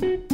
Bye.